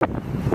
you